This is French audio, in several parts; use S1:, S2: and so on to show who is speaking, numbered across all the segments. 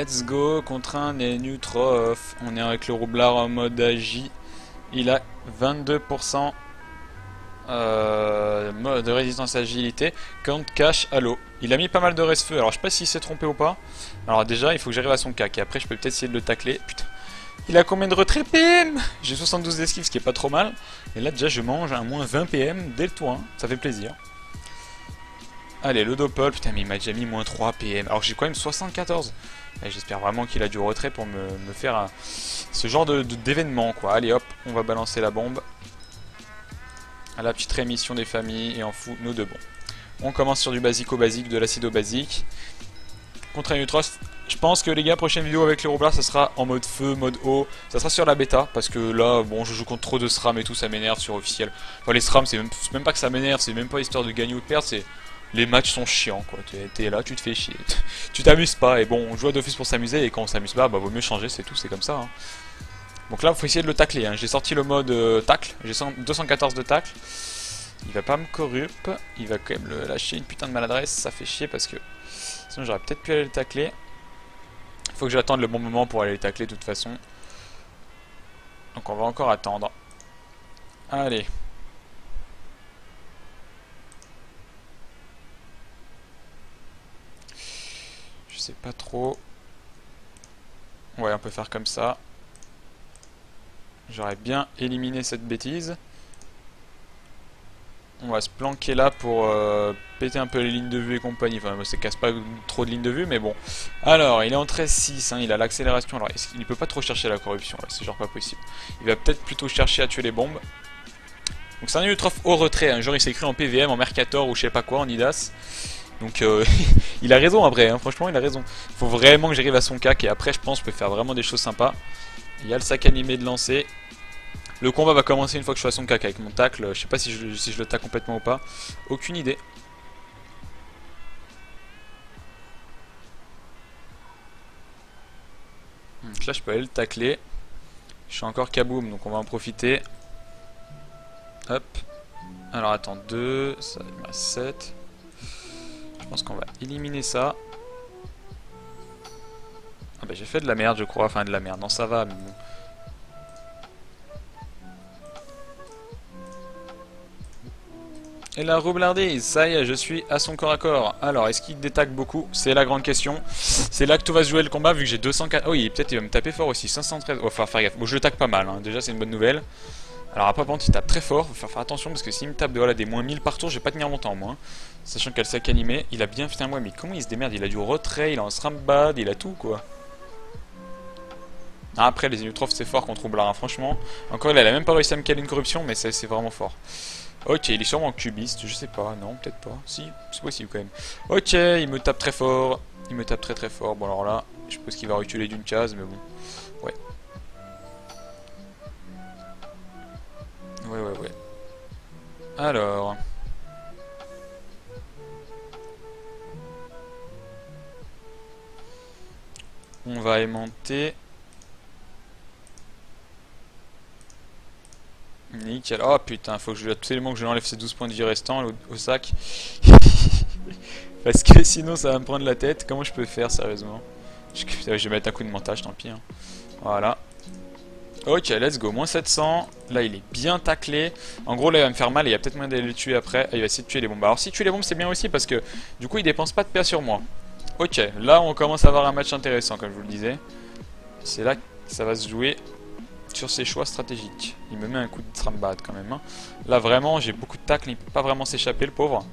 S1: Let's go contre un Neutroph. On est avec le roublard en mode agi. Il a 22% euh, de résistance à agilité contre cache à l'eau. Il a mis pas mal de reste-feu. Alors je sais pas s'il s'est trompé ou pas. Alors déjà, il faut que j'arrive à son cac. Et après, je peux peut-être essayer de le tacler. Putain. Il a combien de retrait PM J'ai 72 d'esquive, ce qui est pas trop mal. Et là, déjà, je mange un moins 20 PM dès le tour. Ça fait plaisir. Allez, le Doppel. Putain, mais il m'a déjà mis moins 3 PM. Alors j'ai quand même 74. J'espère vraiment qu'il a du retrait pour me, faire ce genre d'événement, quoi. Allez, hop, on va balancer la bombe. À la petite rémission des familles et on fout nos deux bons. On commence sur du basico-basique, de l'acido-basique. Contre un je pense que les gars, prochaine vidéo avec les ça sera en mode feu, mode eau. Ça sera sur la bêta, parce que là, bon, je joue contre trop de SRAM et tout, ça m'énerve sur officiel. Enfin, les SRAM, c'est même, même, pas que ça m'énerve, c'est même pas histoire de gagner ou de perdre, c'est les matchs sont chiants quoi. T'es là, tu te fais chier. tu t'amuses pas. Et bon, on joue à d'office pour s'amuser et quand on s'amuse pas, bah vaut mieux changer, c'est tout, c'est comme ça. Hein. Donc là, faut essayer de le tacler. Hein. J'ai sorti le mode euh, tacle. J'ai 214 de tacle. Il va pas me corrup. Il va quand même le lâcher une putain de maladresse. Ça fait chier parce que sinon j'aurais peut-être pu aller le tacler. Faut que j'attende le bon moment pour aller le tacler de toute façon. Donc on va encore attendre. Allez. Sais pas trop. Ouais, on peut faire comme ça. J'aurais bien éliminé cette bêtise. On va se planquer là pour euh, péter un peu les lignes de vue et compagnie. Enfin, ça casse pas trop de lignes de vue, mais bon. Alors, il est en 13-6, hein, il a l'accélération. Alors, il ne peut pas trop chercher la corruption, c'est genre pas possible. Il va peut-être plutôt chercher à tuer les bombes. Donc c'est un Ultrof au retrait, un genre il s'écrit en PVM, en Mercator ou je sais pas quoi, en IDAS. Donc euh, il a raison après, hein. franchement il a raison. Il faut vraiment que j'arrive à son cac et après je pense que je peux faire vraiment des choses sympas. Il y a le sac animé de lancer. Le combat va commencer une fois que je suis à son cac avec mon tacle. Je sais pas si je, le tacle complètement ou pas. Aucune idée. Donc là je peux aller le tacler. Je suis encore kaboom donc on va en profiter. Hop. Alors attends, 2, ça me reste 7. Je pense qu'on va éliminer ça. Ah bah j'ai fait de la merde je crois, enfin de la merde, non ça va mais bon. Et la roublardise, ça y est, je suis à son corps à corps. Alors, est-ce qu'il détaque beaucoup? C'est la grande question. C'est là que tout va se jouer le combat, vu que j'ai 204... Oh oui, peut-être il va me taper fort aussi, 513... Oh, enfin, faire gaffe. Bon, je le tape pas mal, hein. déjà c'est une bonne nouvelle. Alors après, par contre, il tape très fort, faut faire, attention, parce que s'il me tape des moins 1000 par tour, je vais pas tenir longtemps, moi. Sachant qu'elle sac animé, il a bien fait un mois, mais comment il se démerde? Il a du retrait, il a un SRAMBAD, il a tout quoi. Après, les Inutrophs c'est fort contre Roublard, hein, franchement. Encore, il a même pas réussi à me caler une corruption, mais c'est vraiment fort. Ok, il est sûrement cubiste, je sais pas, non, peut-être pas. Si, c'est possible quand même. Ok, il me tape très fort. Il me tape très très fort. Bon, alors là, je suppose qu'il va reculer d'une case, mais bon. Ouais. Ouais, ouais, ouais. Alors. On va aimanter. Nickel. Oh putain, faut que je absolument que je l'enlève ces 12 points de vie restants au, sac. Parce que sinon ça va me prendre la tête. Comment je peux faire sérieusement? Je, vais mettre un coup de montage, tant pis. Hein. Voilà. Ok, let's go. Moins 700. Là, il est bien taclé. En gros, là, il va me faire mal et il y a peut-être moyen d'aller le tuer après. il va essayer de tuer les bombes. Alors, si tuer les bombes, c'est bien aussi parce que du coup, il dépense pas de PA sur moi. Ok, là on commence à avoir un match intéressant comme je vous le disais. C'est là que ça va se jouer sur ses choix stratégiques. Il me met un coup de trambade quand même. Hein. Là vraiment j'ai beaucoup de tacles, il peut pas vraiment s'échapper le pauvre.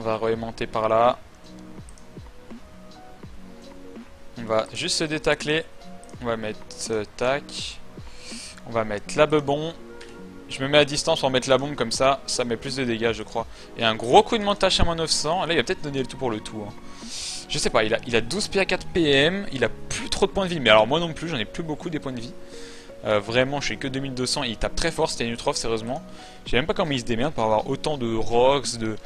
S1: On va remonter par là. On va juste se détacler. On va mettre euh, tac. On va mettre la bebon. Je me mets à distance pour mettre la bombe comme ça, ça met plus de dégâts je crois. Et un gros coup de montage à moins 900, là il va peut-être donner le tout pour le tout. Hein. Je sais pas, il a, il a 12 PA 4 PM, il a plus trop de points de vie, mais alors moi non plus, j'en ai plus beaucoup des points de vie. Euh, vraiment, je suis que 2200, il tape très fort, c'était Nutrof sérieusement. Je sais même pas comment il se démerde pour avoir autant de rocks, de,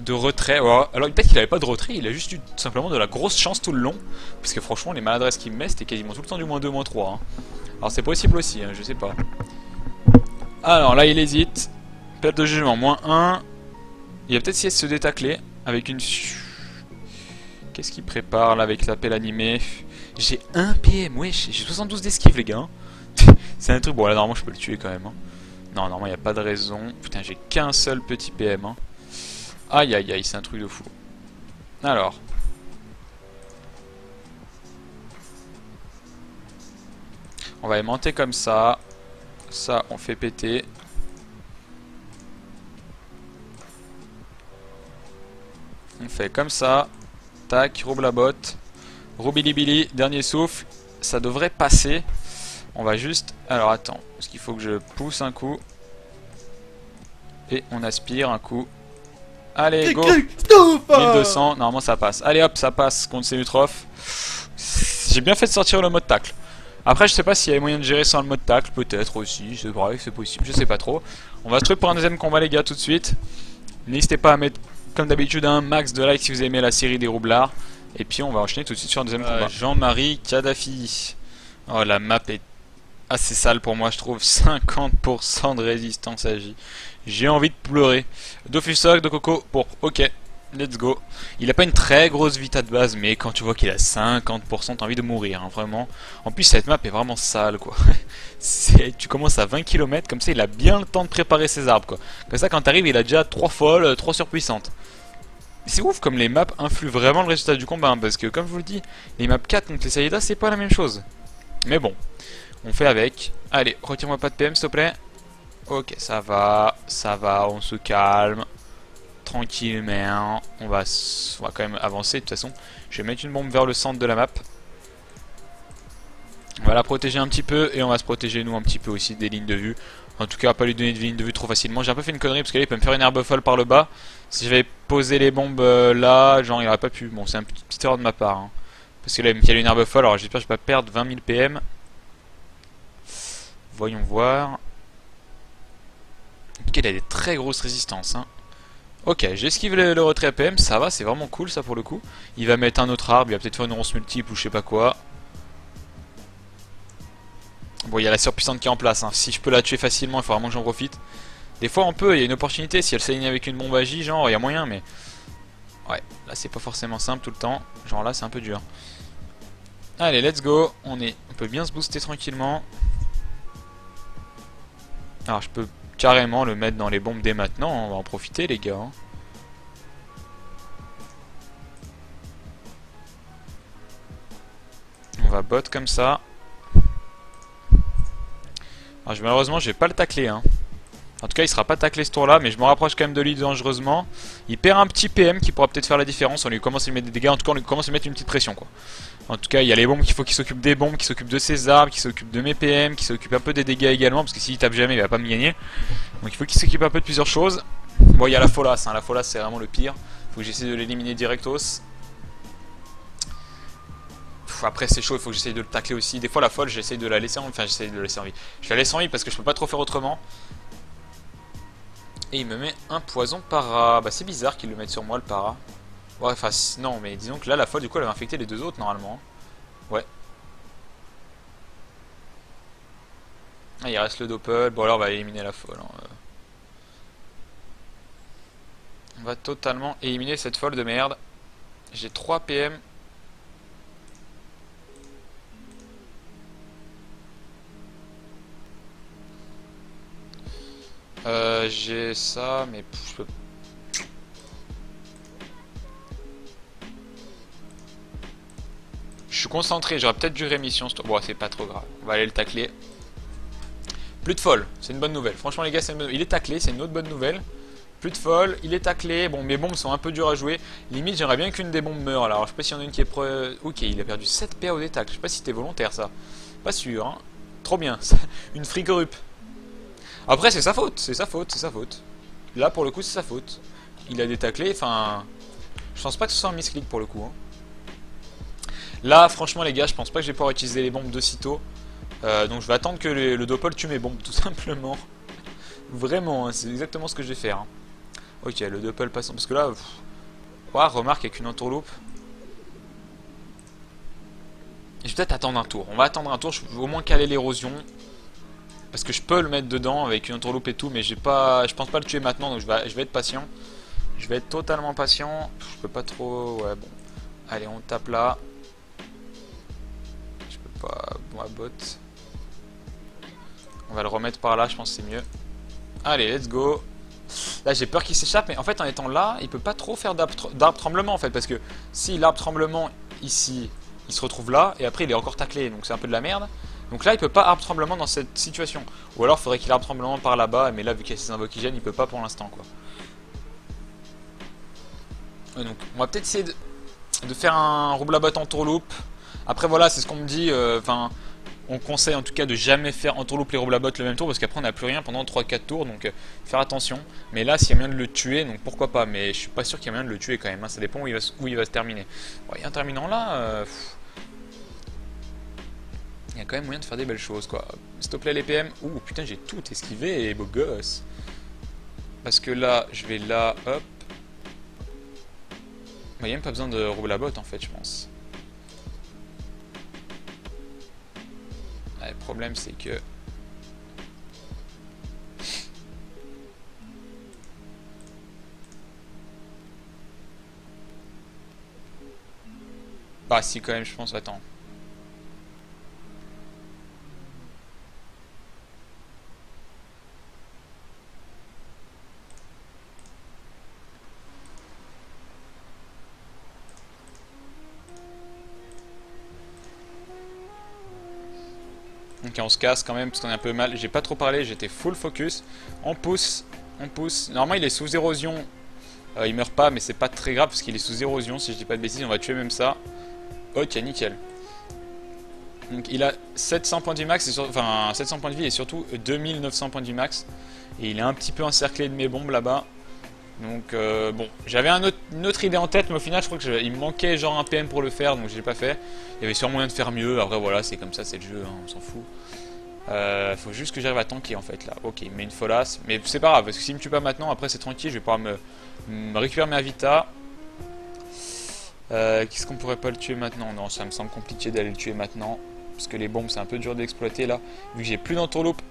S1: de retrait. Alors, peut-être qu'il avait pas de retrait, il a juste simplement de la grosse chance tout le long. Parce que franchement, les maladresses qu'il me met, c'était quasiment tout le temps du moins 2, moins 3. Hein. Alors c'est possible aussi, hein, je sais pas. Alors là, il hésite. Perte de jugement, moins 1. Il va peut-être essayer de se détacler avec une... Qu'est-ce qu'il prépare là avec l'appel animé J'ai 1 PM, wesh, j'ai 72 d'esquive les gars. hein. c'est un truc, bon là normalement je peux le tuer quand même. Non, normalement il n'y a pas de raison. Putain, j'ai qu'un seul petit PM. Aïe aïe aïe, c'est un truc de fou. Alors. On va aimanter comme ça. Ça, on fait péter. On fait comme ça. Tac, roule la botte. Roubilibili, dernier souffle. Ça devrait passer. On va juste... Alors attends, parce qu'il faut que je pousse un coup? Et on aspire un coup. Allez, go 1200, normalement ça passe. Allez hop, ça passe contre Selutrof. J'ai bien fait de sortir le mode tacle. Après, je sais pas s'il y avait moyen de gérer sans le mode tacle, peut-être aussi, c'est vrai, c'est possible, je sais pas trop. On va se trouver pour un deuxième combat, les gars, tout de suite. N'hésitez pas à mettre, comme d'habitude, un max de likes si vous aimez la série des roublards. Et puis, on va enchaîner tout de suite sur un deuxième combat. Jean-Marie Kadhafi. Oh, la map est assez sale pour moi, je trouve. 50% de résistance à J. J'ai envie de pleurer. Dofusok, de Coco, pour ok. Let's go. Il a pas une très grosse vita de base, mais quand tu vois qu'il a 50%, t'as envie de mourir, hein, vraiment. En plus, cette map est vraiment sale, quoi. Tu commences à 20 km, comme ça, il a bien le temps de préparer ses arbres, quoi. Comme ça, quand t'arrives, il a déjà 3 folles, 3 surpuissantes. C'est ouf comme les maps influent vraiment le résultat du combat, hein, parce que, comme je vous le dis, les maps 4 contre les Saïda, c'est pas la même chose. Mais bon, on fait avec. Allez, retire-moi pas de PM, s'il te plaît. Ok, ça va, ça va, on se calme tranquillement. On va, on va quand même avancer de toute façon. Je vais mettre une bombe vers le centre de la map. On va la protéger un petit peu et on va se protéger nous un petit peu aussi des lignes de vue. En tout cas, pas lui donner de lignes de vue trop facilement. J'ai un peu fait une connerie parce qu'il peut me faire une herbe folle par le bas. Si j'avais posé les bombes euh, là, genre il aurait pas pu. Bon, c'est un petit petite erreur de ma part. hein. Parce que là, il me cale une herbe folle. Alors j'espère que je vais pas perdre 20 000 PM. Voyons voir. Cas, il a des très grosses résistances. Hein. Ok, j'esquive le, le retrait APM, ça va, c'est vraiment cool ça pour le coup. Il va mettre un autre arbre, il va peut-être faire une ronce multiple ou je sais pas quoi. Bon, il y a la surpuissante qui est en place, hein. si je peux la tuer facilement, il faut vraiment que j'en profite. Des fois on peut, il y a une opportunité, si elle s'aligne avec une bombe à J, genre, il y a moyen, mais... Ouais, là c'est pas forcément simple tout le temps, genre là c'est un peu dur. Allez, let's go, on, est... on peut bien se booster tranquillement. Alors je peux carrément le mettre dans les bombes dès maintenant, on va en profiter les gars. hein. On va bot comme ça. Alors, je- malheureusement, je vais pas le tacler. Hein. En tout cas, il sera pas taclé ce tour-là, mais je me rapproche quand même de lui dangereusement. Il perd un petit PM qui pourra peut-être faire la différence. On lui commence à lui mettre des dégâts. En tout cas, on lui commence à lui mettre une petite pression. quoi. En tout cas, il y a les bombes qu'il faut qu'il s'occupe des bombes, qu'il s'occupe de ses arbres, qu'il s'occupe de mes PM, qu'il s'occupe un peu des dégâts également, parce que s'il tape jamais, il va pas me gagner. Donc il faut qu'il s'occupe un peu de plusieurs choses. Bon, il y a la Folas. Hein. La Folas, c'est vraiment le pire. Faut que j'essaie de l'éliminer directos. Après c'est chaud, il faut que j'essaye de le tacler aussi. Des fois la folle, j'essaye de la laisser en Enfin j'essaye de la laisser en vie. Je la laisse en vie parce que je peux pas trop faire autrement. Et il me met un poison para. Bah c'est bizarre qu'il le mette sur moi le para. Ouais, enfin non, mais disons que là la folle du coup elle va infecter les deux autres normalement. Ouais. Ah, il reste le doppel. Bon alors on va éliminer la folle. hein, euh. On va totalement éliminer cette folle de merde. J'ai 3 PM. J'ai ça, mais je. Je suis concentré, j'aurais peut-être dû rémission. Bon, c'est pas trop grave. On va aller le tacler. Plus de folle, c'est une bonne nouvelle. Franchement, les gars, c'est une il est taclé, c'est une autre bonne nouvelle. Plus de folle, il est taclé. Bon, mes bombes sont un peu dures à jouer. Limite, j'aimerais bien qu'une des bombes meure. Alors, je sais pas s'il y en a une qui est pre... Ok, il a perdu 7 PA au détacle. Je sais pas si c'était volontaire ça. Pas sûr, hein. Trop bien. une frigorup. Après, c'est sa faute, c'est sa faute, c'est sa faute. Là, pour le coup, c'est sa faute. Il a détaclé, enfin... Je pense pas que ce soit un misclick pour le coup. hein. Là, franchement, les gars, je pense pas que je vais pouvoir utiliser les bombes de sitôt. Euh, donc je vais attendre que le, Doppel tue mes bombes, tout simplement. Vraiment, hein, c'est exactement ce que je vais faire. hein. Ok, le Doppel passant. Parce que là... pff, Ouais, remarque avec une entourloupe. Je vais peut-être attendre un tour. On va attendre un tour, je vais au moins caler l'érosion. Parce que je peux le mettre dedans avec une entourloupe et tout, mais j'ai pas, je pense pas le tuer maintenant, donc je vais, être patient. Je vais être totalement patient. Je peux pas trop, ouais bon. Allez, on tape là. Je peux pas... Bon, à bot. On va le remettre par là, je pense que c'est mieux. Allez, let's go. Là, j'ai peur qu'il s'échappe, mais en fait, en étant là, il peut pas trop faire d'arbre tremblement, en fait. Parce que si l'arbre tremblement, ici, il se retrouve là, et après, il est encore taclé, donc c'est un peu de la merde. Donc là, il peut pas arbre tremblement dans cette situation. Ou alors, faudrait qu'il arbre tremblement par là-bas, mais là, vu qu'il y a ses invoquigènes, il peut pas pour l'instant, quoi. donc, on va peut-être essayer de, faire un rouble-à-botte en tourloupe. Après, voilà, c'est ce qu'on me dit, euh, enfin on conseille en tout cas de jamais faire entourloupe les bot le même tour parce qu'après on n'a plus rien pendant 3-4 tours donc euh, faire attention. Mais là s'il y a moyen de le tuer donc pourquoi pas mais je suis pas sûr qu'il y a moyen de le tuer quand même, hein. ça dépend où il va, où il va se terminer. il y a un terminant là, euh, il y a quand même moyen de faire des belles choses quoi. S'il te plaît les PM, ouh putain j'ai tout esquivé beau gosse. Parce que là je vais là, hop. Il n'y a même pas besoin de rouler bot en fait je pense. le problème c'est que Bah si quand même je pense, attends. Ok, on se casse quand même parce qu'on est un peu mal. J'ai pas trop parlé, j'étais full focus. On pousse, on pousse. Normalement, il est sous érosion. Euh, il meurt pas, mais c'est pas très grave parce qu'il est sous érosion. Si je dis pas de bêtises, on va tuer même ça. Ok, nickel. Donc il a 700 points de vie max, et enfin 700 points de vie et surtout 2900 points de vie max. Et il est un petit peu encerclé de mes bombes là-bas. Donc euh, bon, j'avais un une autre idée en tête, mais au final je crois qu'il me manquait genre un PM pour le faire, donc je l'ai pas fait. Il y avait sûrement moyen de faire mieux, après voilà, c'est comme ça, c'est le jeu, hein, on s'en fout. Euh, faut juste que j'arrive à tanker en fait là. Ok, mais une folasse, mais c'est pas grave, parce que s'il me tue pas maintenant, après c'est tranquille, je vais pouvoir me, récupérer ma vita. Euh, Qu'est-ce qu'on pourrait pas le tuer maintenant? Non, ça me semble compliqué d'aller le tuer maintenant, parce que les bombes c'est un peu dur d'exploiter là. Vu que j'ai plus d'entourloupe,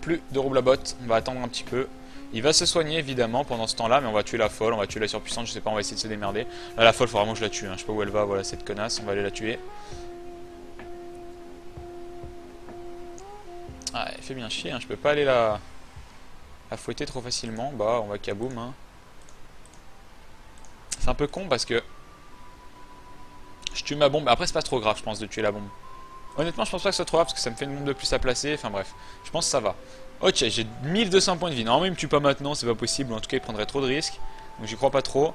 S1: plus de botte, on va attendre un petit peu. Il va se soigner évidemment pendant ce temps-là, mais on va tuer la folle, on va tuer la surpuissante, je sais pas, on va essayer de se démerder. Là, la folle, faut vraiment que je la tue, hein. je sais pas où elle va, voilà cette connasse, on va aller la tuer. Ah, elle fait bien chier, hein. je peux pas aller la... fouetter trop facilement, bah on va kaboom. Hein. C'est un peu con parce que je tue ma bombe, après c'est pas trop grave je pense de tuer la bombe. Honnêtement je pense pas que ce soit trop grave parce que ça me fait une bombe de plus à placer, enfin bref, je pense que ça va. Ok, j'ai 1200 points de vie. Normalement, il me tue pas maintenant, c'est pas possible. En tout cas, il prendrait trop de risques. Donc, j'y crois pas trop.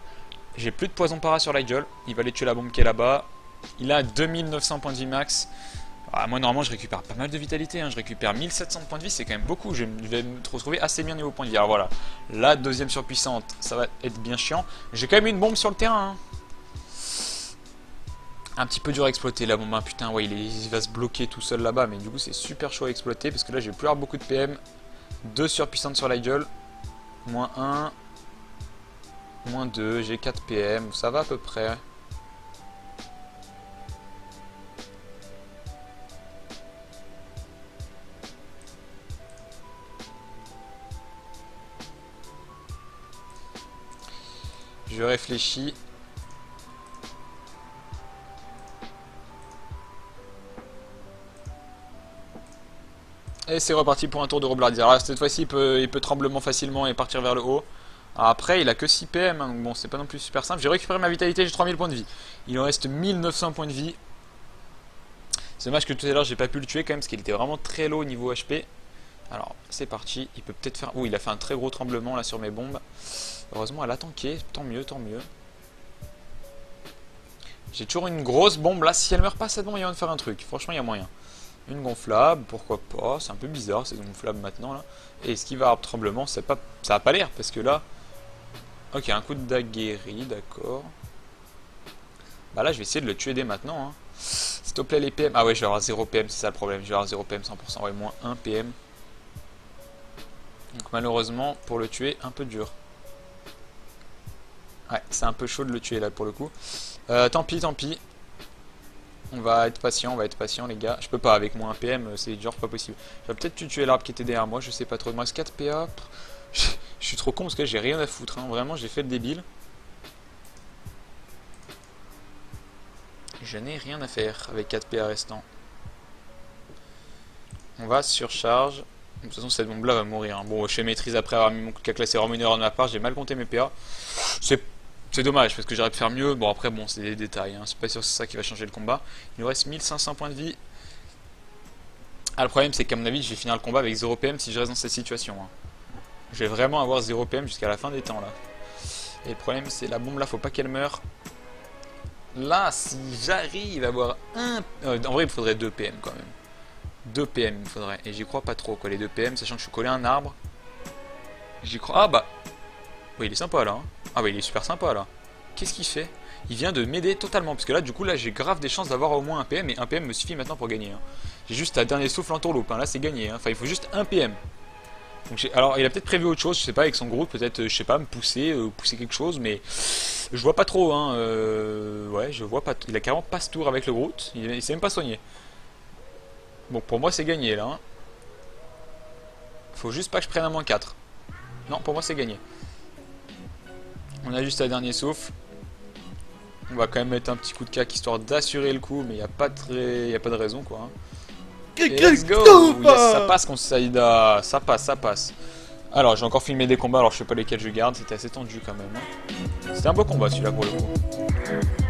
S1: J'ai plus de poison para sur la gueule. Il va aller tuer la bombe qui est là-bas. Il a 2900 points de vie max. Ah, moi, normalement, je récupère pas mal de vitalité. Hein. Je récupère 1700 points de vie, c'est quand même beaucoup. Je vais me retrouver assez bien niveau point de vie. Alors voilà, la deuxième surpuissante, ça va être bien chiant. J'ai quand même une bombe sur le terrain. Hein. Un petit peu dur à exploiter la bombe. Hein. Putain, ouais, il, il, va se bloquer tout seul là-bas. Mais du coup, c'est super chaud à exploiter parce que là, j'ai plus avoir beaucoup de PM. 2 surpuissantes sur la gueule. Moins 1. Moins 2. J'ai 4 PM. Ça va à peu près. Je réfléchis. C'est reparti pour un tour de. Alors cette fois-ci, il peut, tremblement facilement et partir vers le haut. après, il a que 6 PM, hein, bon, c'est pas non plus super simple. J'ai récupéré ma vitalité, j'ai 3000 points de vie. Il en reste 1900 points de vie. C'est dommage que tout à l'heure, j'ai pas pu le tuer quand même, parce qu'il était vraiment très low au niveau HP. Alors, c'est parti. Il peut peut-être faire... Oh, il a fait un très gros tremblement là sur mes bombes. Heureusement, elle a tanké. Tant mieux, tant mieux. J'ai toujours une grosse bombe là. Si elle meurt pas, c'est bon, il y a moyen de faire un truc. Franchement, il y a moyen. Une gonflable, pourquoi pas. C'est un peu bizarre ces gonflables maintenant là. Et ce qui va avoir tremblement, pas, ça a pas l'air parce que là. Ok, un coup de daguerri, d'accord. Bah là, je vais essayer de le tuer dès maintenant. Hein. S'il te plaît, les PM. Ah ouais, je vais avoir 0 PM, c'est ça le problème. Je vais avoir 0 PM 100%. Ouais, moins 1 PM. Donc malheureusement, pour le tuer, un peu dur. Ouais, c'est un peu chaud de le tuer là pour le coup. Euh, tant pis, tant pis. On va être patient, on va être patient les gars. Je peux pas avec moins 1 PM, c'est genre pas possible. Je vais peut-être tuer l'arbre qui était derrière moi, je sais pas trop. Il me 4 PA. Je, suis trop con parce que j'ai rien à foutre. Hein. Vraiment, j'ai fait le débile. Je n'ai rien à faire avec 4 PA restants. On va surcharge. De toute façon, cette bombe-là va mourir. Hein. Bon, je maîtrise après avoir mis mon classé en mineur de ma part. J'ai mal compté mes PA. C'est dommage parce que j'aurais pu faire mieux. Bon, après, bon, c'est des détails. Hein. C'est pas sûr que c'est ça qui va changer le combat. Il nous reste 1500 points de vie. Ah, le problème, c'est qu'à mon avis, je vais finir le combat avec 0 PM si je reste dans cette situation. Hein. Je vais vraiment avoir 0 PM jusqu'à la fin des temps là. Et le problème, c'est la bombe là, faut pas qu'elle meure. Là, si j'arrive à avoir un. Euh, en vrai, il me faudrait 2 PM quand même. 2 PM il me faudrait. Et j'y crois pas trop, quoi, les 2 PM, sachant que je suis collé à un arbre. J'y crois. Ah bah. Oui, il est sympa là. Hein. Ah bah, il est super sympa là. Qu'est-ce qu'il fait? Il vient de m'aider totalement. Parce que là, du coup, là, j'ai grave des chances d'avoir au moins un PM. Et un PM me suffit maintenant pour gagner. Hein. J'ai juste un dernier souffle en tourloupe. Hein. Là, c'est gagné. Enfin, il faut juste un PM. Alors, il a peut-être prévu autre chose, je sais pas, avec son groupe, peut-être, euh, je sais pas, me pousser, euh, pousser quelque chose, mais je vois pas trop, hein. Euh, ouais, je vois pas. Il a carrément pas ce tour avec le Groot, il, il s'est même pas soigné. Bon, pour moi, c'est gagné là. Hein. Faut juste pas que je prenne un moins 4. Non, pour moi, c'est gagné. On a juste un dernier souffle. On va quand même mettre un petit coup de cac histoire d'assurer le coup, mais il n'y a, pas de... a pas de raison quoi. Hein. let's go Ça passe? contre Saïda, ça passe, ça passe. Alors j'ai encore filmé des combats, alors je sais pas lesquels je garde, c'était assez tendu quand même. Hein. C'était un beau combat celui-là pour le coup.